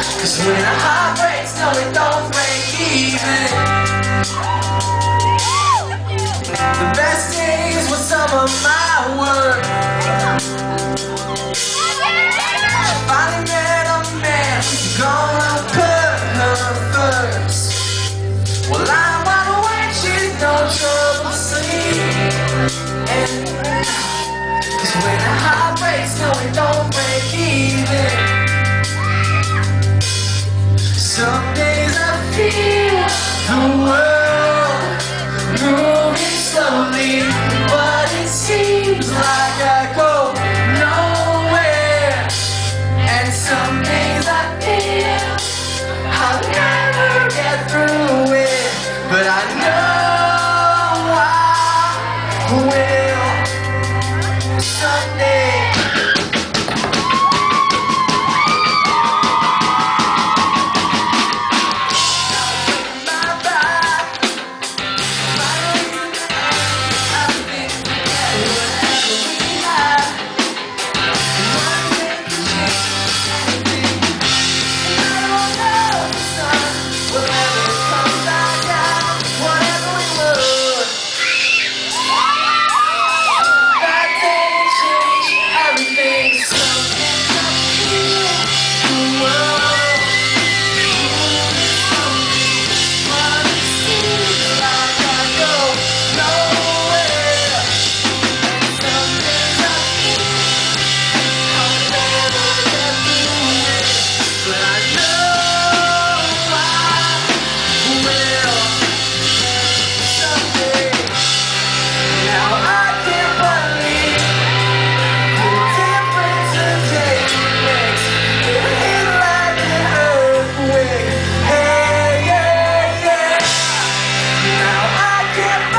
when a heart breaks, no, it don't break even. The best days were some of my work. Finally met a man gonna put her first. Well, I'm wide awake, she's no trouble sleeping. Cause when a heart breaks, no, it don't break even. Get through it, but I know Yeah.